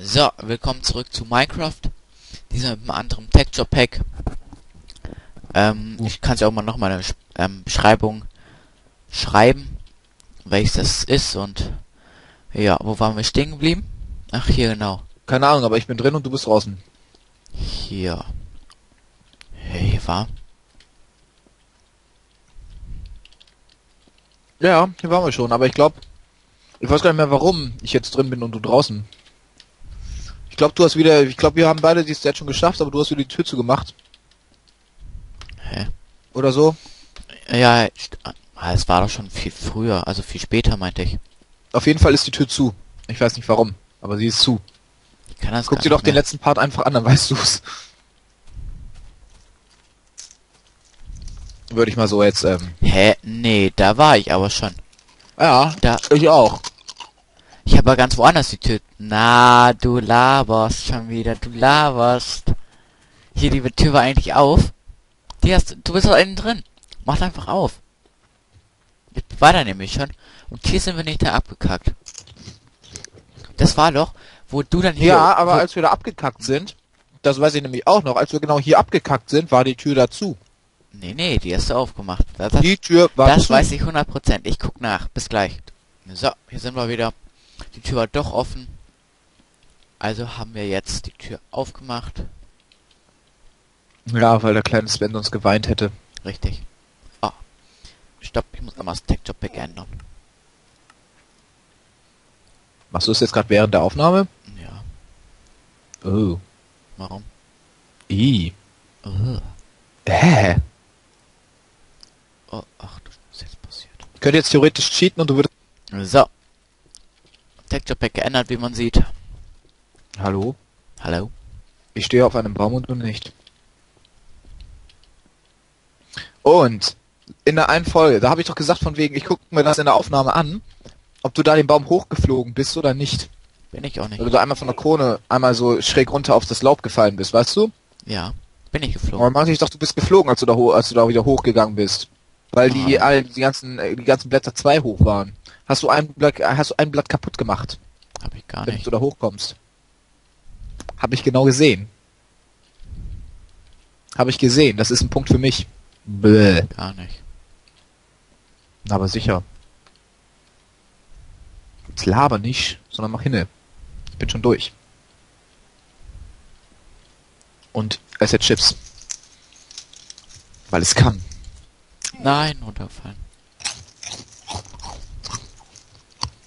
So, willkommen zurück zu Minecraft. Diesmal mit einem anderen Texture Pack. Ähm, Uh. ich kann es ja auch mal noch mal in der ähm, Beschreibung schreiben, welches das ist und ja, wo waren wir stehen geblieben? Ach, hier genau. Keine Ahnung, aber ich bin drin und du bist draußen. Hier. Hier war. Ja, hier waren wir schon, aber ich glaube, ich weiß gar nicht mehr, warum ich jetzt drin bin und du draußen. Ich glaube, du hast wieder, ich glaube, wir haben beide die Stat schon geschafft, aber du hast wieder die Tür zugemacht. Hä? Oder so. Ja, ah, es war doch schon viel früher, also viel später meinte ich. Auf jeden Fall ist die Tür zu. Ich weiß nicht warum, aber sie ist zu. Ich kann das Guck dir doch nicht den mehr. letzten Part einfach an, dann weißt du's. Würde ich mal so jetzt, ähm. Hä? Nee, da war ich aber schon. Ja, Da, ich auch. Ich habe aber ganz woanders die Tür. Na, du laberst schon wieder, du laberst. Hier, die Tür war eigentlich auf. Die hast du bist doch innen drin. Mach einfach auf. Ich war da nämlich schon. Und hier sind wir nicht da abgekackt. Das war doch, wo du dann hier. Ja, aber als wir da abgekackt sind, das weiß ich nämlich auch noch, als wir genau hier abgekackt sind, war die Tür dazu. Nee, nee, die hast du aufgemacht. Das, das, Die Tür war das zu. weiß ich 100%. Ich guck nach. Bis gleich. So, hier sind wir wieder. Die Tür war doch offen. Also haben wir jetzt die Tür aufgemacht. Ja, weil der kleine Sven uns geweint hätte. Richtig. Ah. Stopp, ich muss einmal das Texture Pack ändern. Machst du es jetzt gerade während der Aufnahme? Ja, Oh. warum? I. Uh. Hä? Oh, ach du, was ist jetzt passiert? Ich könnte jetzt theoretisch cheaten und du würdest... So. Texture Pack geändert, wie man sieht. Hallo? Hallo? Ich stehe auf einem Baum und du nicht. Und in der einen Folge, da habe ich doch gesagt von wegen, ich gucke mir das in der Aufnahme an, ob du da den Baum hochgeflogen bist oder nicht. Bin ich auch nicht. Oder du einmal von der Krone einmal so schräg runter auf das Laub gefallen bist, weißt du? Ja, bin ich Aber geflogen. meinte ich doch, du bist geflogen, als du da als du da wieder hochgegangen bist. Weil die Ah. all die ganzen äh, die ganzen Blätter zwei hoch waren. Hast du ein Blatt hast du ein Blatt kaputt gemacht, Hab ich gar wenn nicht. du da hochkommst? Hab ich genau gesehen. Hab ich gesehen, das ist ein Punkt für mich. Bäh. Gar nicht. Aber sicher. Jetzt laber nicht, sondern mach hinne. Ich bin schon durch. Und esse Chips. Weil es kann. Nein, runterfallen.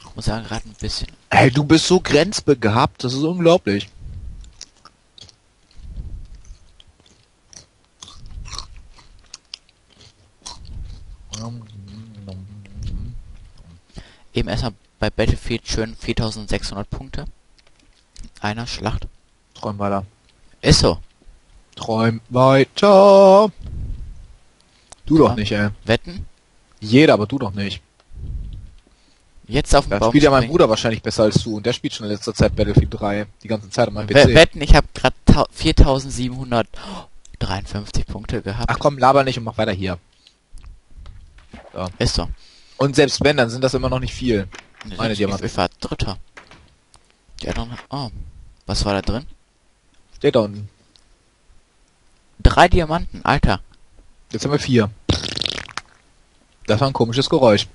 Ich muss sagen, gerade ein bisschen. Hey, du bist so grenzbegabt, das ist unglaublich. Eben erstmal bei Battlefield schön 4600 Punkte. Einer Schlacht. Träum weiter. Ist so. Träum weiter. Du doch Ja. nicht, ey. Wetten? Jeder, aber du doch nicht. Jetzt auf dem Da Baum spielt ja mein springen. Bruder wahrscheinlich besser als du und der spielt schon in letzter Zeit Battlefield 3. Die ganze Zeit an meinem PC. wetten, ich habe gerade 4753 Punkte gehabt. Ach komm, laber nicht und mach weiter hier. Ist so. Und selbst wenn, dann sind das immer noch nicht viel. Meine ich war Dritter. Die anderen... Oh. Was war da drin? Steht da unten. Drei Diamanten, Alter. Jetzt haben wir vier. Das war ein komisches Geräusch.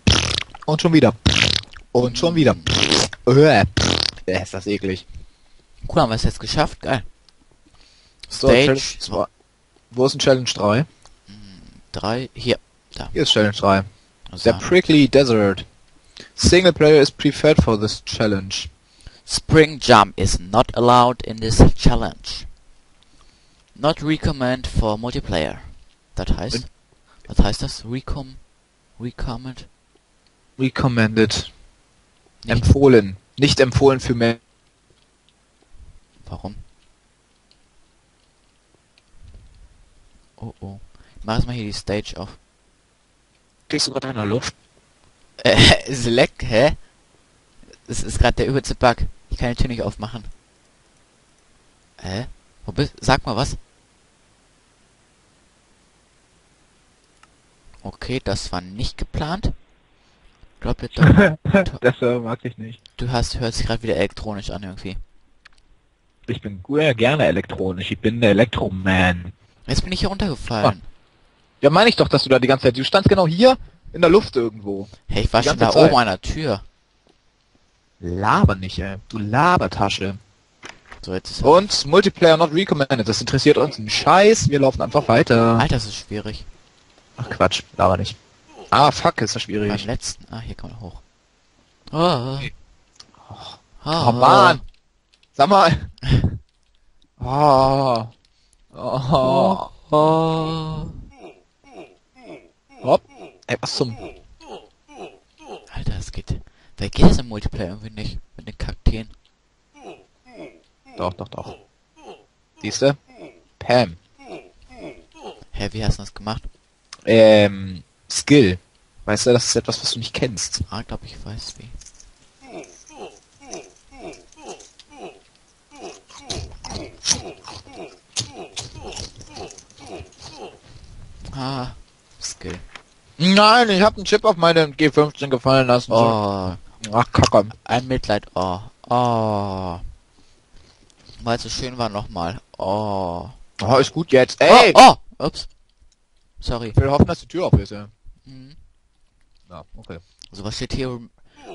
Und schon wieder. Und schon wieder. Äh, ist das eklig. Cool, haben wir es jetzt geschafft. Geil. So, Stage Challenge 2. Wo ist ein Challenge 3? Drei. Hier. Hier ist Challenge 3. Also, Der Prickly Desert. Single player is preferred for this challenge. Spring jump is not allowed in this challenge. Not recommend for multiplayer. Das heißt. Was heißt das? Recom. Recommend? Recommended. Nicht. Empfohlen. Nicht empfohlen für mehr. Warum? Oh oh. Ich mach jetzt mal hier die Stage auf. Kriegst du gerade eine Luft? Äh, ist leck, hä? Das ist gerade der übelste Bug. Ich kann die Tür nicht aufmachen. Hä? Wo bist Sag mal was. Okay, das war nicht geplant. Drop it down. das äh, mag ich nicht. Du hast, hört sich gerade wieder elektronisch an irgendwie. Ich bin gu- gerne elektronisch. Ich bin der Elektroman. Jetzt bin ich hier runtergefallen. Ja, meine ich doch, dass du da die ganze Zeit... Du standst genau hier in der Luft irgendwo. Hey, ich war schon da Zeit. oben an der Tür. Laber nicht, ey. Du Labertasche. So, jetzt ist Und Multiplayer not recommended. Das interessiert uns einen Scheiß. Wir laufen einfach weiter. Alter, das ist schwierig. Ach Quatsch, laber nicht. Ah, fuck, ist das Beim schwierig. letzten. Ah, hier kann man hoch. Oh. Nee. Oh, Oh Mann. Sag mal. Oh. Oh. Oh. Ey, was zum... Alter, es geht. Da geht es im Multiplayer irgendwie nicht. Mit den Kakteen. Doch, doch, doch. Siehste? Pam. Hä, wie hast du das gemacht? Ähm, Skill. Weißt du, das ist etwas, was du nicht kennst. Ah, glaub ich weiß wie. Ah, Skill. Nein, ich habe einen Chip auf meine G15 gefallen lassen. Oh, Ach, Kacke. ein Mitleid. Oh, oh. Weil es so schön war nochmal. Oh. Oh, ist gut jetzt. Ey! Oh, oh, ups. Sorry. Ich will hoffen, dass die Tür auf ist, ja. Mhm. Ja, okay. So, was steht hier? Rem-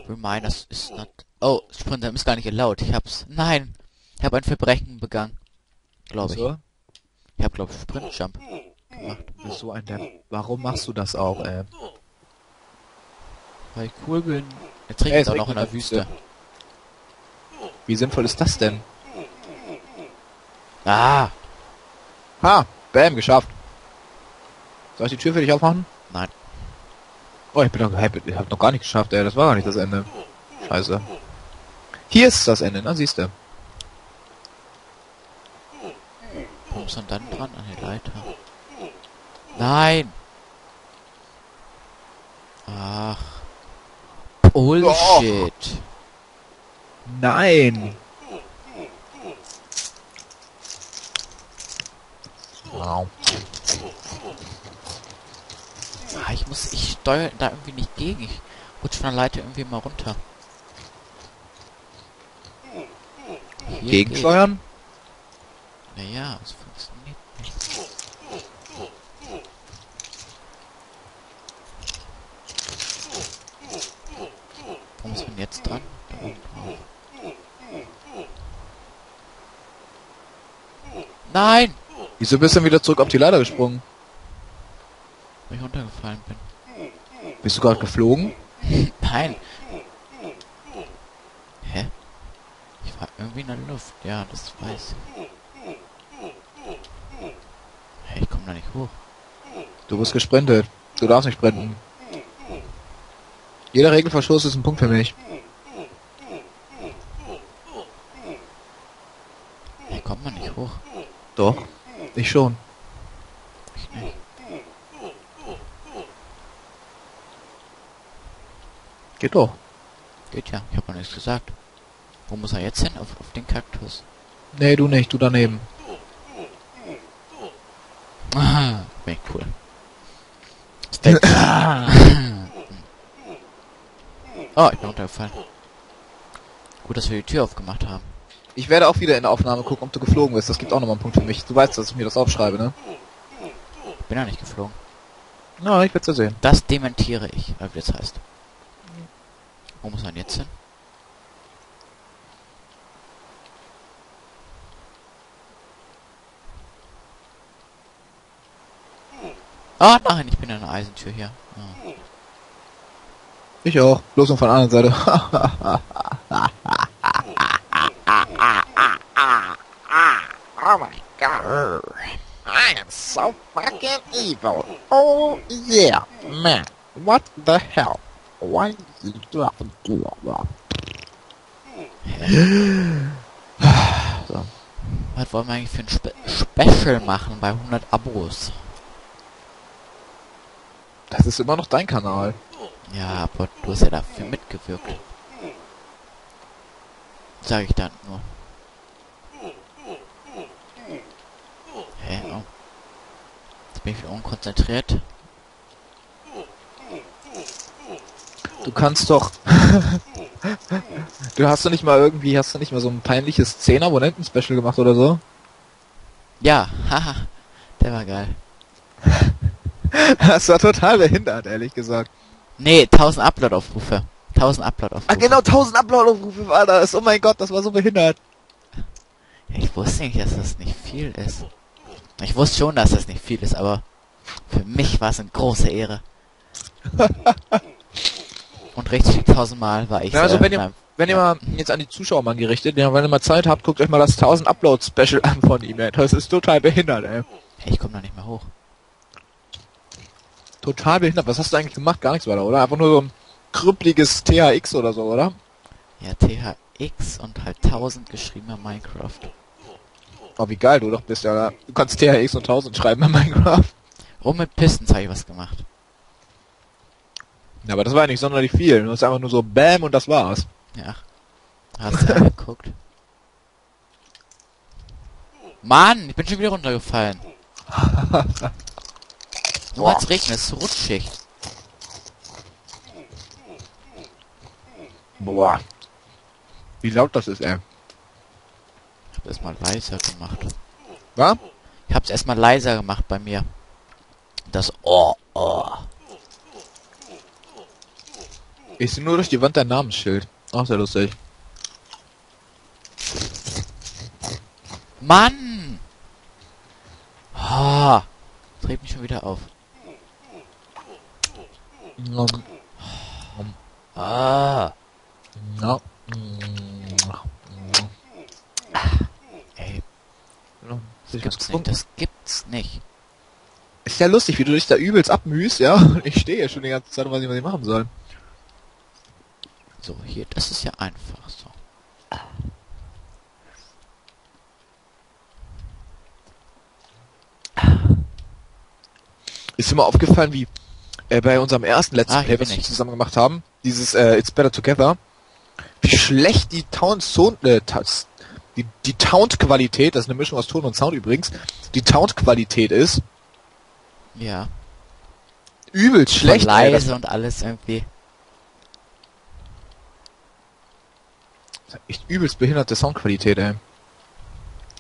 Reminders is not... Oh, Sprinter ist gar nicht erlaubt. Ich hab's... Nein! Ich habe ein Verbrechen begangen. Glaube ich. Ich habe, glaube ich, Sprintjump gemacht. du bist so ein Depp. Warum machst du das auch, ey? Jetzt Ey, regnet es es auch noch in der Wüste. Wie sinnvoll ist das denn? Ah! Ha! Bam, geschafft. Soll ich die Tür für dich aufmachen? Nein. Oh, ich bin doch, ich hab noch gar nicht geschafft, ey. Das war gar nicht das Ende. Scheiße. Hier ist das Ende, na siehst du. Wo muss man dann dran? An die Leiter. Nein! Ach. Bullshit. Nein! Wow. Ah, ich muss... Ich steuere da irgendwie nicht gegen. Ich rutsch von der Leiter irgendwie mal runter. Hier Gegensteuern? geht- Naja, es funktioniert nicht. Wo muss man jetzt dran? Da oben drauf. Nein! Wieso bist du denn wieder zurück auf die Leiter gesprungen? Weil ich runtergefallen bin. Bist du gerade geflogen? Nein! Hä? Ich war irgendwie in der Luft. Ja, das weiß ich. Hä, ich komme da nicht hoch. Du bist gesprintet. Du darfst nicht sprinten. Jeder Regelverstoß ist ein Punkt für mich. Hier kommt man nicht hoch. Doch. Ich schon. Ich nicht. Geht doch. Geht ja. Ich habe noch nichts gesagt. Wo muss er jetzt hin? Auf, auf den Kaktus. Nee, du nicht, du daneben. Ah, cool. Steak. oh, ich bin runtergefallen. Gut, dass wir die Tür aufgemacht haben. Ich werde auch wieder in der Aufnahme gucken, ob du geflogen bist. Das gibt auch nochmal einen Punkt für mich. Du weißt, dass ich mir das aufschreibe, ne? Ich bin ja nicht geflogen. Na, ich werd's ja sehen. Das dementiere ich, wie das heißt. Wo muss man jetzt hin? Ah, nein, ich bin in einer Eisentür hier. Ah. Ich auch. Bloß nur von der anderen Seite. Oh my god. I am so fucking evil. Oh yeah, man. What the hell? Why you do that? Was wollen wir eigentlich für ein Spe Special machen bei 100 Abos? Das ist immer noch dein Kanal. Ja, aber du hast ja dafür mitgewirkt. Sag ich dann nur. Hä? Oh. Jetzt bin ich wieder unkonzentriert. Du kannst doch... Du hast du nicht mal irgendwie, hast du nicht mal so ein peinliches 10 Abonnenten-Special gemacht oder so? Ja, haha. Der war geil. Das war total behindert, ehrlich gesagt. Nee, 1000 Upload-Aufrufe. 1000 Upload-Aufrufe. Ah, genau, 1000 Upload-Aufrufe war das. Oh mein Gott, das war so behindert. Ich wusste nicht, dass das nicht viel ist. Ich wusste schon, dass das nicht viel ist, aber für mich war es eine große Ehre. Und richtig tausendmal war ich Ja, also äh, wenn ihr, wenn ihr mal jetzt an die Zuschauer mal gerichtet, ja, wenn ihr mal Zeit habt, guckt euch mal das 1000 Upload-Special an von ihm, ey. Das ist total behindert, ey. Hey, ich komme noch nicht mehr hoch. Total behindert. Was hast du eigentlich gemacht? Gar nichts weiter, oder? Einfach nur so ein krüppliges THX oder so, oder? Ja, THX und halt 1000 geschriebener Minecraft. Oh, wie geil du doch bist, ja. Du kannst THX und 1000 schreiben in Minecraft. Rum mit Pistons habe ich was gemacht. Ja, aber das war ja nicht sonderlich viel. Du hast einfach nur so Bam und das war's. Ja. Hast du angeguckt? Mann, ich bin schon wieder runtergefallen. Nur als regnet, es ist rutschig. Boah. Wie laut das ist, ey. Ich hab's erstmal leiser gemacht. Was? Ich hab's erstmal leiser gemacht bei mir. Das Oh, Oh. Ich sehe nur durch die Wand dein Namensschild. Ach, sehr lustig. Mann! Ah, dreht mich schon wieder auf. Ja. Ah, Ja. ey, das gibt's nicht. Das gibt's nicht. Ist ja lustig, wie du dich da übelst abmühst, ja? Ich stehe ja schon die ganze Zeit und weiß nicht, was ich machen soll. So, hier, das ist ja einfach so. Ist dir mal aufgefallen, wie äh, bei unserem ersten Let's Ah, Play, was wir zusammen gemacht haben, dieses äh, It's Better Together, wie schlecht die Town Sound, äh, die, die Taunt-Qualität, das ist eine Mischung aus Ton und Sound übrigens, die Taunt-Qualität ist Ja. übelst schlecht. Ey. leise und alles irgendwie. Das ist echt übelst behinderte Soundqualität, ey.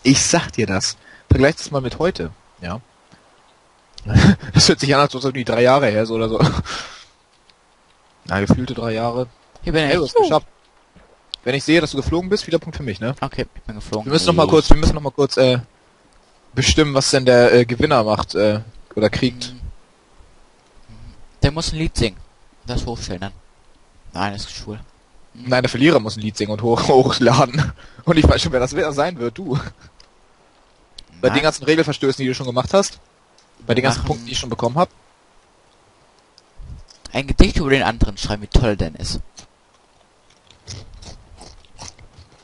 Ich sag dir das. Vergleich das mal mit heute, ja. Das hört sich an, als ob es irgendwie drei Jahre her ist oder so. Na, gefühlte drei Jahre. Hier bin Hey, du ich. hast geschafft. Wenn ich sehe, dass du geflogen bist, wieder Punkt für mich, ne? Okay, ich bin geflogen. Wir müssen noch mal kurz, wir müssen noch mal kurz äh, bestimmen, was denn der äh, Gewinner macht äh, oder kriegt. Mhm. Der muss ein Lied singen. Das hochstellen dann. Nein, ist schwul. Nein, der Verlierer muss ein Lied singen und hoch hochladen. Und ich weiß schon, wer das wer sein wird. Du. Bei den Nein. ganzen Regelverstößen, die du schon gemacht hast, bei den ganzen Punkten, die ich schon bekommen habe. Ein Gedicht über den anderen schreiben, wie toll denn ist.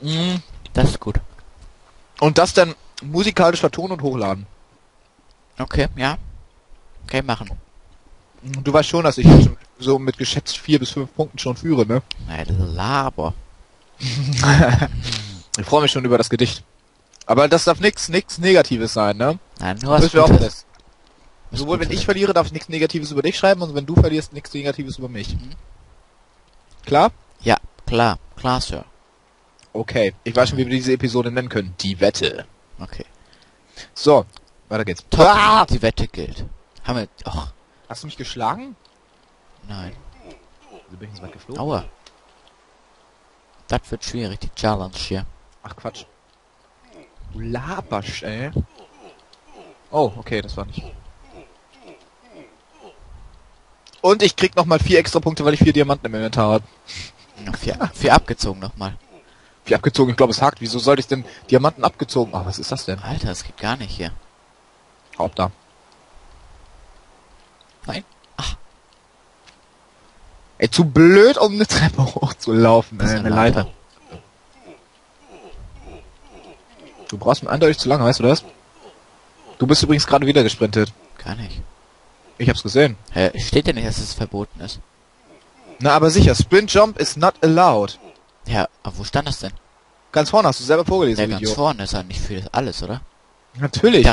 Mhm. Das ist gut. Und das dann musikalisch vertonen und hochladen. Okay, ja. Okay, machen. Du weißt schon, dass ich so mit geschätzt vier bis fünf Punkten schon führe, ne? Nein, Laber. Ich freue mich schon über das Gedicht. Aber das darf nichts nix Negatives sein, ne? Nein, nur was Gutes. Sowohl wenn ich verliere, darf ich nichts Negatives über dich schreiben und wenn du verlierst, nichts Negatives über mich. Mhm. Klar? Ja, klar. Klar, Sir. Okay. Ich weiß schon, wie wir diese Episode nennen können. Die Wette. Okay. So, weiter geht's. Top. Ah! Die Wette gilt. Haben wir... Och, Hast du mich geschlagen? nein. Also bin ich ins Wald geflogen? Aua. Das wird schwierig, die Challenge hier. Ach Quatsch. Du laberst, ey. Oh, okay, das war nicht. Und ich krieg nochmal vier extra Punkte, weil ich vier Diamanten im Inventar habe. Vier, vier abgezogen nochmal. Vier abgezogen, ich glaube es hakt. Wieso sollte ich denn Diamanten abgezogen? Ah, was ist das denn? Alter, das geht gar nicht hier. Haupt da. Nein. Ach. Ey, zu blöd, um eine Treppe hochzulaufen, ist eine. Leiter. Du brauchst mir eindeutig zu lange, weißt du das? Du bist übrigens gerade wieder gesprintet. Gar nicht. Ich hab's gesehen. Hä, steht ja nicht, dass es verboten ist. Na, aber sicher, Sprint Jump is not allowed. Ja, aber wo stand das denn? Ganz vorne hast du selber vorgelesen, Ja, ganz Idiot. vorne ist ja nicht für alles, oder? Natürlich,